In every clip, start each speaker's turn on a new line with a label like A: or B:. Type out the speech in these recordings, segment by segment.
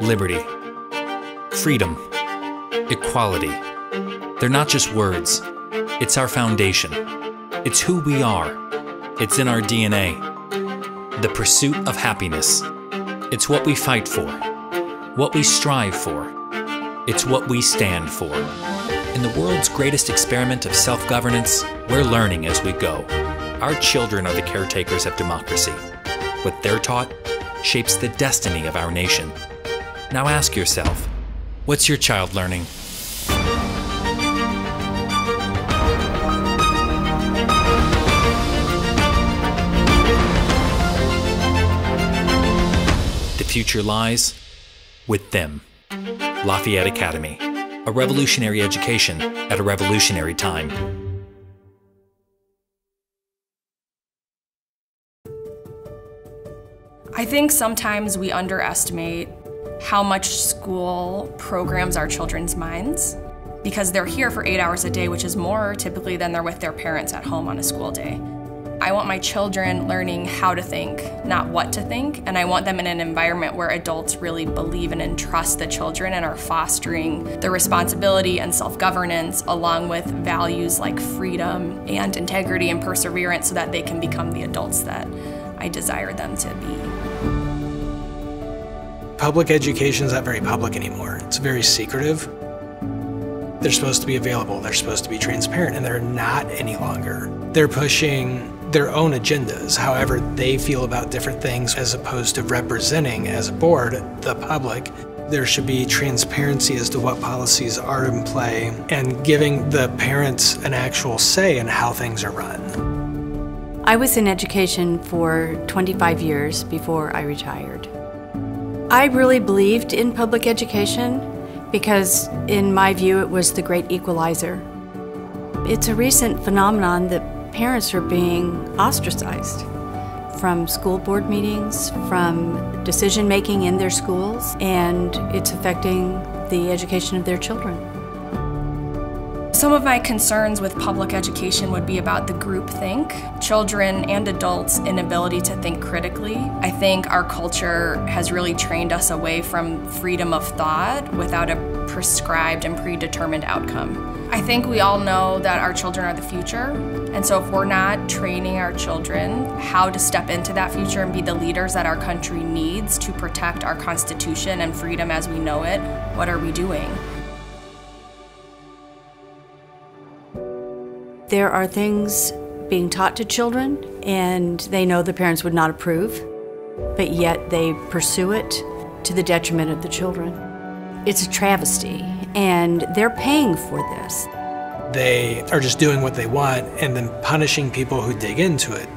A: liberty, freedom, equality. They're not just words, it's our foundation. It's who we are, it's in our DNA. The pursuit of happiness. It's what we fight for, what we strive for. It's what we stand for. In the world's greatest experiment of self governance, we're learning as we go. Our children are the caretakers of democracy. What they're taught shapes the destiny of our nation. Now ask yourself what's your child learning? The future lies with them. Lafayette Academy, a revolutionary education at a revolutionary time.
B: I think sometimes we underestimate how much school programs our children's minds because they're here for eight hours a day, which is more typically than they're with their parents at home on a school day. I want my children learning how to think, not what to think, and I want them in an environment where adults really believe in and trust the children and are fostering the responsibility and self governance along with values like freedom and integrity and perseverance so that they can become the adults that I desire them to be.
C: Public education is not very public anymore. It's very secretive. They're supposed to be available, they're supposed to be transparent, and they're not any longer. They're pushing their own agendas, however they feel about different things, as opposed to representing as a board the public. There should be transparency as to what policies are in play and giving the parents an actual say in how things are run.
D: I was in education for 25 years before I retired. I really believed in public education because, in my view, it was the great equalizer. It's a recent phenomenon that parents are being ostracized from school board meetings, from decision making in their schools, and it's affecting the education of their children.
B: Some of my concerns with public education would be about the group think, children and adults' inability to think critically. I think our culture has really trained us away from freedom of thought without a prescribed and predetermined outcome. I think we all know that our children are the future, and so if we're not training our children how to step into that future and be the leaders that our country needs to protect our Constitution and freedom as we know it, what are we doing?
D: There are things being taught to children, and they know the parents would not approve, but yet they pursue it to the detriment of the children. It's a travesty, and they're paying for this.
C: They are just doing what they want and then punishing people who dig into it.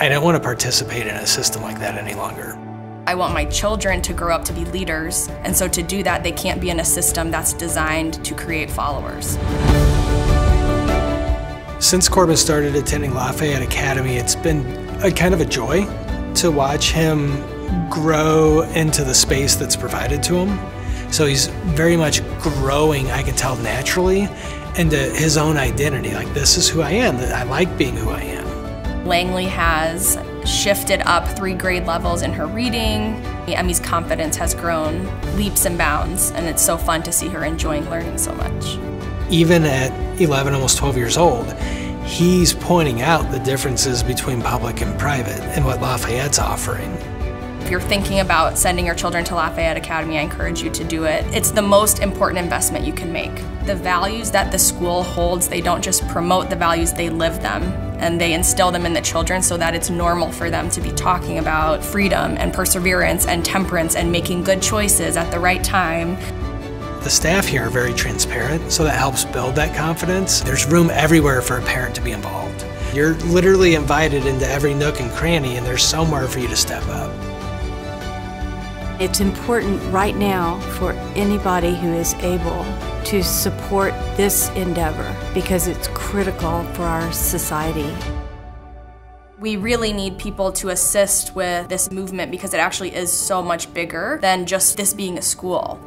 C: I don't want to participate in a system like that any longer.
B: I want my children to grow up to be leaders, and so to do that, they can't be in a system that's designed to create followers.
C: Since Corbin started attending Lafayette Academy, it's been a kind of a joy to watch him grow into the space that's provided to him. So he's very much growing, I can tell naturally, into his own identity. Like, this is who I am, I like being who I am.
B: Langley has shifted up three grade levels in her reading. Emmy's confidence has grown leaps and bounds, and it's so fun to see her enjoying learning so much
C: even at 11, almost 12 years old, he's pointing out the differences between public and private and what Lafayette's offering.
B: If you're thinking about sending your children to Lafayette Academy, I encourage you to do it. It's the most important investment you can make. The values that the school holds, they don't just promote the values, they live them and they instill them in the children so that it's normal for them to be talking about freedom and perseverance and temperance and making good choices at the right time.
C: The staff here are very transparent, so that helps build that confidence. There's room everywhere for a parent to be involved. You're literally invited into every nook and cranny, and there's somewhere for you to step up.
D: It's important right now for anybody who is able to support this endeavor because it's critical for our society.
B: We really need people to assist with this movement because it actually is so much bigger than just this being a school.